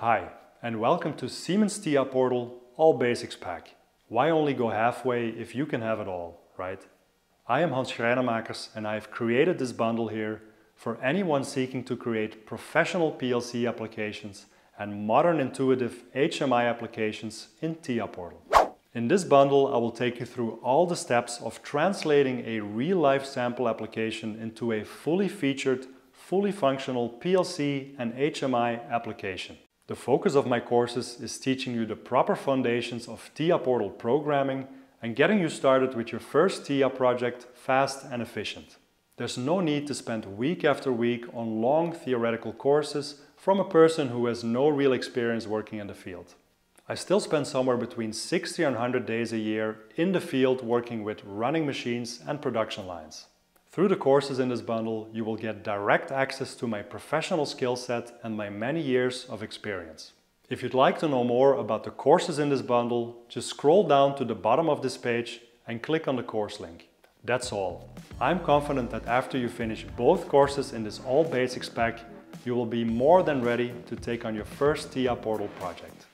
Hi, and welcome to Siemens TIA Portal All Basics Pack. Why only go halfway if you can have it all, right? I am Hans Schreinemakers and I have created this bundle here for anyone seeking to create professional PLC applications and modern intuitive HMI applications in TIA Portal. In this bundle I will take you through all the steps of translating a real-life sample application into a fully featured, fully functional PLC and HMI application. The focus of my courses is teaching you the proper foundations of TIA Portal programming and getting you started with your first TIA project fast and efficient. There's no need to spend week after week on long theoretical courses from a person who has no real experience working in the field. I still spend somewhere between 60 and 100 days a year in the field working with running machines and production lines. Through the courses in this bundle, you will get direct access to my professional skill set and my many years of experience. If you'd like to know more about the courses in this bundle, just scroll down to the bottom of this page and click on the course link. That's all. I'm confident that after you finish both courses in this All Basics pack, you will be more than ready to take on your first TIA Portal project.